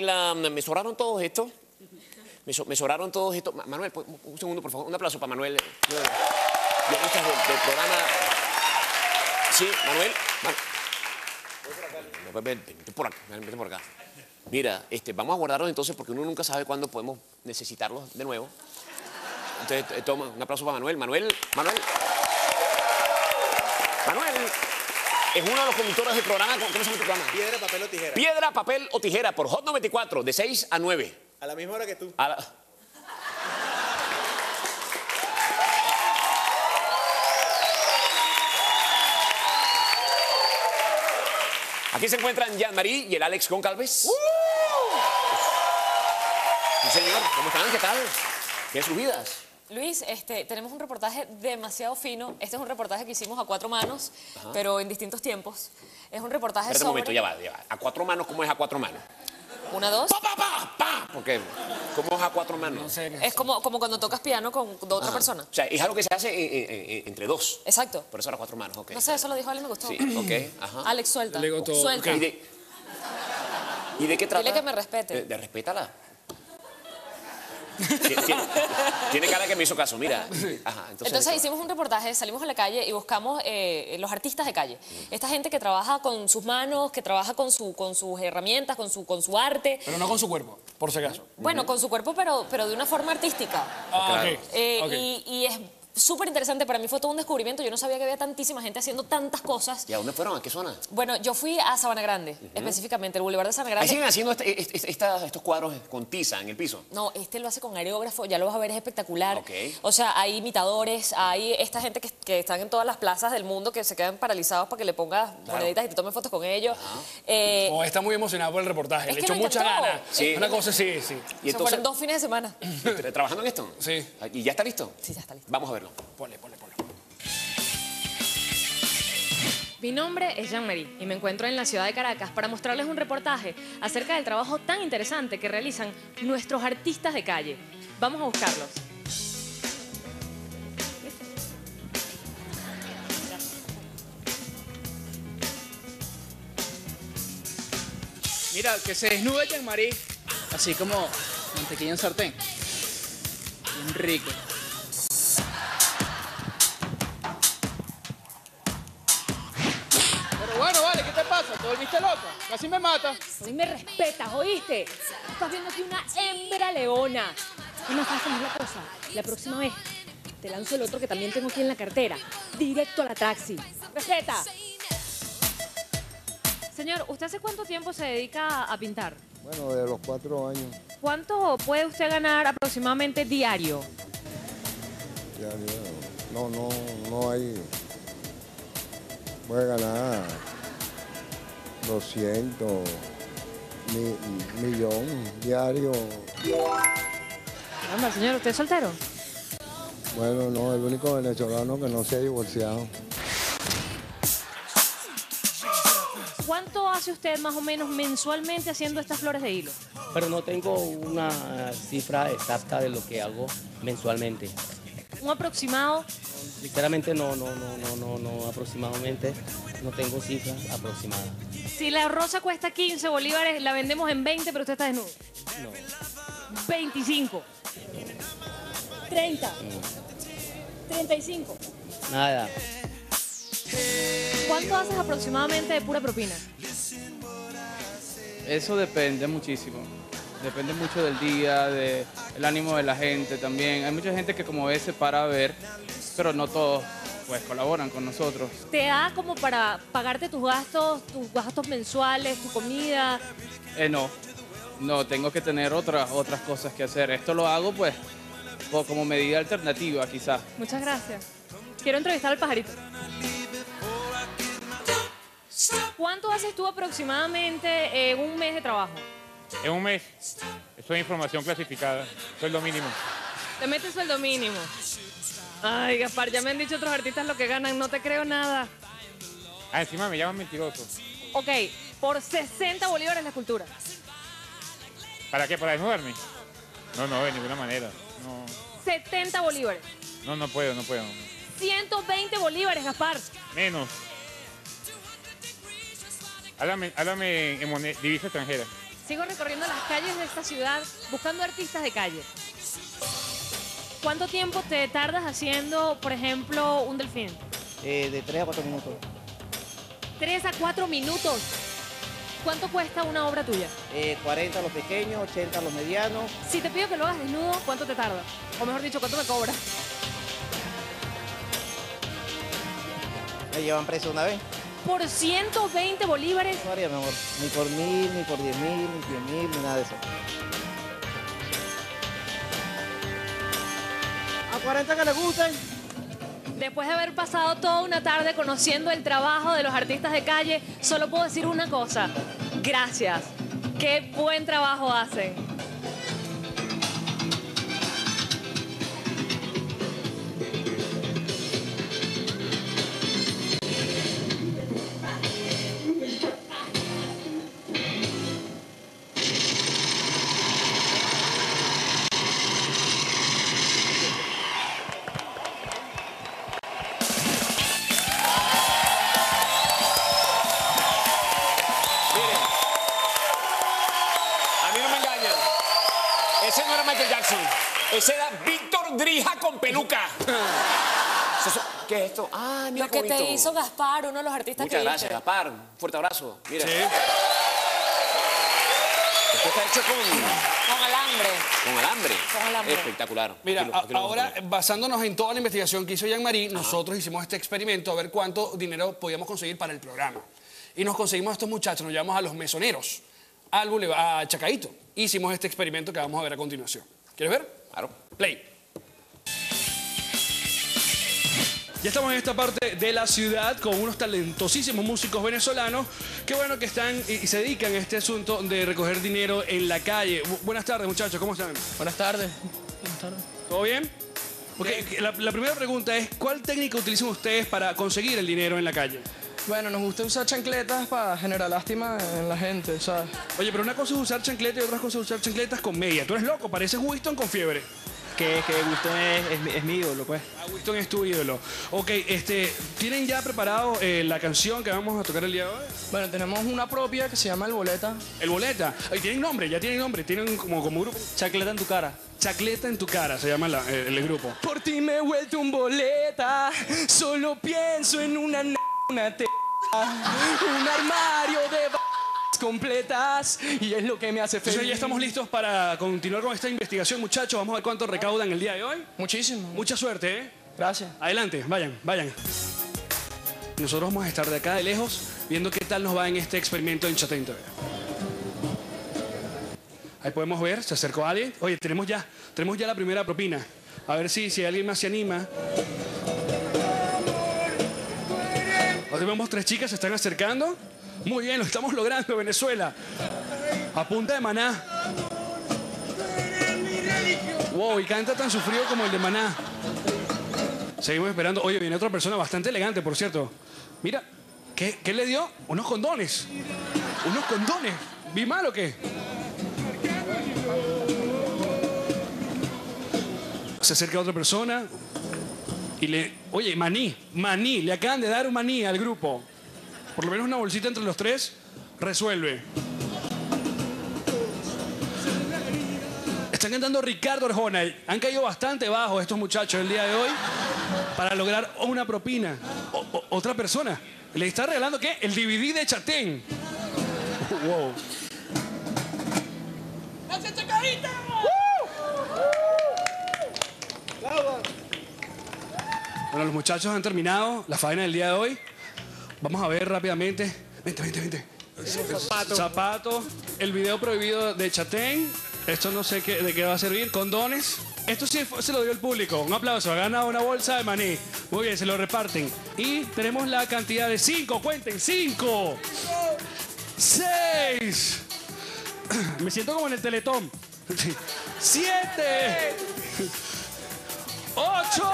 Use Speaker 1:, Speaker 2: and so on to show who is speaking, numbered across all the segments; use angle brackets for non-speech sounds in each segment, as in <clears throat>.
Speaker 1: la- me sobraron todos estos. Me, so- me sobraron todos estos. Ma- Manuel, pues, un segundo, por favor. Un aplauso para Manuel. Guionistas del, del programa. Sí, Manuel. Man- vente por acá, ven, por acá. Mira, este, vamos a guardarlos entonces porque uno nunca sabe cuándo podemos necesitarlos de nuevo. Entonces, eh, toma, un aplauso para Manuel. Manuel, Manuel. Manuel es uno de los conductores del programa. ¿Cómo se llama tu programa?
Speaker 2: Piedra, papel o tijera.
Speaker 1: Piedra, papel o tijera por Hot 94, de 6 a 9.
Speaker 2: A la misma hora que tú.
Speaker 1: A la- Aquí se encuentran Jean-Marie y el Alex Goncalves. Sí, señor. ¿Cómo están? ¿Qué tal? ¿Qué es sus vidas?
Speaker 3: Luis, este, tenemos un reportaje demasiado fino. Este es un reportaje que hicimos a cuatro manos, pero en distintos tiempos. Es un reportaje
Speaker 1: Espérate un
Speaker 3: sobre...
Speaker 1: momento, ya va, ya va. ¿A cuatro manos cómo es a cuatro manos?
Speaker 3: Una, dos.
Speaker 1: ¡Pa, pa, pa, pa! ¿Por qué? ¿Cómo es a cuatro manos?
Speaker 3: Es como, como cuando tocas piano con de otra persona.
Speaker 1: O sea, es algo que se hace eh, eh, eh, entre dos.
Speaker 3: Exacto.
Speaker 1: Por eso a cuatro manos, ok.
Speaker 3: No sé, eso lo dijo y me gustó.
Speaker 1: Sí, <clears throat> ok, ajá.
Speaker 3: Alex, suelta.
Speaker 4: Le digo todo,
Speaker 3: Suelta.
Speaker 1: ¿Y de, ¿Y de qué trata?
Speaker 3: que me respete.
Speaker 1: De, de respétala. Tien- tien- Tiene cara que me hizo caso, mira. Ajá, entonces,
Speaker 3: Entonces hicimos un reportaje, salimos a la calle y buscamos eh, los artistas de calle. Esta gente que trabaja con sus manos, que trabaja con, su, con sus herramientas, con su, con su arte.
Speaker 4: Pero no con su cuerpo, por si acaso.
Speaker 3: Bueno, con su cuerpo, pero, pero de una forma artística.
Speaker 4: Ah, ok.
Speaker 3: Eh, y es súper interesante. Para mí fue todo un descubrimiento. Yo no sabía que había tantísima gente haciendo tantas cosas.
Speaker 1: ¿Y a dónde fueron? ¿A qué zona?
Speaker 3: Bueno, yo fui a Sabana Grande, específicamente, el Boulevard de Sabana
Speaker 1: Ahí
Speaker 3: Grande.
Speaker 1: siguen haciendo este- este- estos cuadros con tiza en el piso.
Speaker 3: No, este lo hace con aerógrafo, ya lo vas a ver, es espectacular.
Speaker 1: Ok.
Speaker 3: O sea, hay imitadores, hay esta gente que, que están en todas las plazas del mundo que se quedan paralizados para que le pongas moneditas y te tomes fotos con ellos. Eh,
Speaker 4: O está muy emocionado por el reportaje.
Speaker 3: Es
Speaker 4: Le echó mucha gana.
Speaker 1: Sí.
Speaker 4: Una cosa, sí, sí.
Speaker 1: Y
Speaker 3: se fueron dos fines de semana.
Speaker 1: ¿tra- ¿trabajando en esto?
Speaker 4: Sí.
Speaker 1: ¿Y ya está listo?
Speaker 3: Sí, ya está listo.
Speaker 1: Vamos a
Speaker 4: Ponle, ponle, ponle.
Speaker 5: Mi nombre es Jean-Marie y me encuentro en la ciudad de Caracas para mostrarles un reportaje acerca del trabajo tan interesante que realizan nuestros artistas de calle. Vamos a buscarlos.
Speaker 6: Mira, que se desnude Jean-Marie, así como mantequilla en sartén. Bien rico. Te volviste loca? Casi me mata.
Speaker 5: Si me respetas, ¿oíste? Estás viendo aquí una hembra leona. Es más fácil la cosa. La próxima vez te lanzo el otro que también tengo aquí en la cartera. Directo a la taxi. ¡Respeta! Señor, ¿usted hace cuánto tiempo se dedica a pintar?
Speaker 7: Bueno, de los cuatro años,
Speaker 5: ¿Cuánto puede usted ganar aproximadamente diario?
Speaker 7: ya, no, no, no hay. Puede ganar 200, mi, millón diario.
Speaker 5: Caramba, señor, ¿usted es soltero?
Speaker 7: Bueno, no, el único venezolano que no se ha divorciado.
Speaker 5: ¿Cuánto hace usted más o menos mensualmente haciendo estas flores de hilo?
Speaker 8: pero no tengo una cifra exacta de lo que hago mensualmente.
Speaker 5: Un aproximado,
Speaker 8: Sinceramente no, no, no, no, no, no, aproximadamente no tengo cifras aproximadas.
Speaker 5: si la rosa cuesta 15 bolívares, la vendemos en 20, pero usted está desnudo.
Speaker 8: No.
Speaker 5: 25. 30. 35.
Speaker 8: Nada.
Speaker 5: ¿Cuánto haces aproximadamente de pura propina?
Speaker 6: Eso depende muchísimo. Depende mucho del día, del ánimo de la gente también. Hay mucha gente que como ves se para a ver, pero no todos pues colaboran con nosotros.
Speaker 5: ¿Te da como para pagarte tus gastos, tus gastos mensuales, tu comida?
Speaker 6: Eh, no, no, tengo que tener otras, otras cosas que hacer. Esto lo hago pues como medida alternativa quizás.
Speaker 5: Muchas gracias. Quiero entrevistar al pajarito. ¿Cuánto haces tú aproximadamente en un mes de trabajo?
Speaker 9: En un mes. Esto es información clasificada. Sueldo mínimo.
Speaker 5: Te metes sueldo mínimo. Ay, Gaspar, ya me han dicho otros artistas lo que ganan, no te creo nada.
Speaker 9: Ah, encima me llaman mentiroso.
Speaker 5: Ok, por 60 bolívares la escultura.
Speaker 9: ¿Para qué? ¿Para desnudarme? No, no, de ninguna manera. No,
Speaker 5: 70 bolívares.
Speaker 9: no, no puedo, no puedo.
Speaker 5: 120 bolívares, Gaspar.
Speaker 9: Menos. Háblame, háblame en moneda, divisa extranjera.
Speaker 5: Sigo recorriendo las calles de esta ciudad buscando artistas de calle. ¿Cuánto tiempo te tardas haciendo, por ejemplo, un delfín?
Speaker 8: Eh, de 3 a 4 minutos.
Speaker 5: Tres a cuatro minutos. ¿Cuánto cuesta una obra tuya?
Speaker 8: Eh, 40 los pequeños, 80 los medianos.
Speaker 5: Si te pido que lo hagas desnudo, ¿cuánto te tarda? O mejor dicho, ¿cuánto me cobras?
Speaker 8: Me llevan preso una vez.
Speaker 5: Por 120 bolívares.
Speaker 8: No haría, mi amor. Ni por mil, ni por diez mil, ni cien mil, ni nada de eso. 40 que le gusten.
Speaker 5: Después de haber pasado toda una tarde conociendo el trabajo de los artistas de calle, solo puedo decir una cosa. Gracias. Qué buen trabajo hacen.
Speaker 1: Ese no era Michael Jackson. Ese era Víctor Drija con peluca. ¿Qué es esto? Ah, mira
Speaker 3: Lo que te hizo Gaspar, uno de los artistas
Speaker 1: Muchas
Speaker 3: que
Speaker 1: gracias,
Speaker 3: viste.
Speaker 1: Gaspar. Un fuerte abrazo. Mira,
Speaker 4: Sí.
Speaker 1: esto está hecho con,
Speaker 3: Con alambre.
Speaker 1: con alambre.
Speaker 3: Con alambre.
Speaker 1: Espectacular.
Speaker 4: Mira,
Speaker 1: Aquí lo- aquí lo
Speaker 4: a-
Speaker 1: vamos a
Speaker 4: ahora, basándonos en toda la investigación que hizo Jean-Marie, nosotros hicimos este experimento a ver cuánto dinero podíamos conseguir para el programa. Y nos conseguimos a estos muchachos, nos llamamos a los mesoneros, al Boulevard, a Chacaito. Hicimos este experimento que vamos a ver a continuación. ¿Quieres ver?
Speaker 1: Claro.
Speaker 4: Play. Ya estamos en esta parte de la ciudad con unos talentosísimos músicos venezolanos que bueno que están y, se dedican a este asunto de recoger dinero en la calle. Bu- buenas tardes muchachos, ¿cómo están?
Speaker 6: Buenas tardes. Buenas tardes.
Speaker 4: ¿Todo bien? Ok, la, la primera pregunta es, ¿cuál técnica utilizan ustedes para conseguir el dinero en la calle?
Speaker 2: Bueno, nos gusta usar chancletas para generar lástima en la gente, ¿sabes?
Speaker 4: Oye, pero una cosa es usar chancletas y otra cosa es usar chancletas con media. Tú eres loco, pareces Winston con fiebre.
Speaker 2: Que, que Winston es, es, mi- es mi ídolo, pues.
Speaker 4: Ah, Winston es tu ídolo. Ok, este, ¿tienen ya preparado eh, la canción que vamos a tocar el día de hoy?
Speaker 2: Bueno, tenemos una propia que se llama El Boleta.
Speaker 4: El boleta. Ay, tienen nombre, ya tienen nombre, tienen como, como grupo.
Speaker 2: Chancleta en tu cara.
Speaker 4: Chacleta en tu cara se llama la- el, el grupo.
Speaker 2: Por ti me he vuelto un boleta, solo pienso en una una te un armario de b completas y es lo que me hace feliz.
Speaker 4: Entonces ya estamos listos para continuar con esta investigación, muchachos. Vamos a ver cuánto recaudan el día de hoy.
Speaker 2: Muchísimo.
Speaker 4: Mucha suerte, ¿eh?
Speaker 2: Gracias.
Speaker 4: Adelante, vayan, vayan. Nosotros vamos a estar de acá de lejos viendo qué tal nos va en este experimento en Chatén TV. Ahí podemos ver, se acercó alguien. Oye, tenemos ya, tenemos ya la primera propina. A ver si, si alguien más se anima. Vemos tres chicas se están acercando. Muy bien, lo estamos logrando, Venezuela. A punta de maná. Wow, y canta tan sufrido como el de maná. Seguimos esperando. Oye, viene otra persona bastante elegante, por cierto. Mira, ¿qué, le dio? Unos condones. Unos condones. ¿Vi mal o qué? Se acerca otra persona y le... Oye, maní, maní. Le acaban de dar un maní al grupo. Por lo menos una bolsita entre los tres resuelve. Están cantando Ricardo Arjona. Han caído bastante bajo estos muchachos el día de hoy para lograr una propina. O- o- otra persona. ¿Le está regalando qué? El DVD de Chatén. <laughs> Wow. Bueno, los muchachos han terminado la faena del día de hoy. Vamos a ver rápidamente. Vente, vente, vente. Zapato. Zapato. El video prohibido de Chatén. Esto no sé qué, de qué va a servir. Condones. Esto sí se lo dio el público. Un aplauso. Ha ganado una bolsa de maní. Muy bien, se lo reparten. Y tenemos la cantidad de cinco. Cuenten, cinco. Seis. <clears throat> Me siento como en el teletón. <laughs> Siete. Ocho.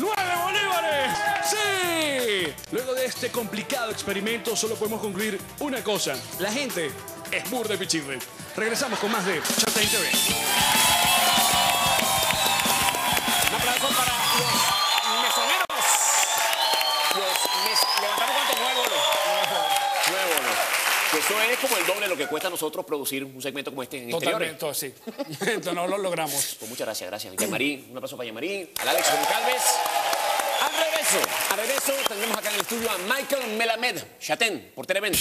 Speaker 4: ¡Nueve bolívares! ¡Sí! Luego de este complicado experimento solo podemos concluir una cosa. La gente es burda de pichirre. Regresamos con más de Chatén TV.
Speaker 1: Eso es como el doble de lo que cuesta a nosotros producir un segmento como este en exteriores.
Speaker 4: Totalmente, sí. <laughs> Entonces no lo logramos.
Speaker 1: Pues muchas gracias, gracias. Yamarí, un aplauso para Yamarí, al Alex Goncalves. Al regreso, al regreso tendremos acá en el estudio a Michael Melamed, Chaten, por Televen.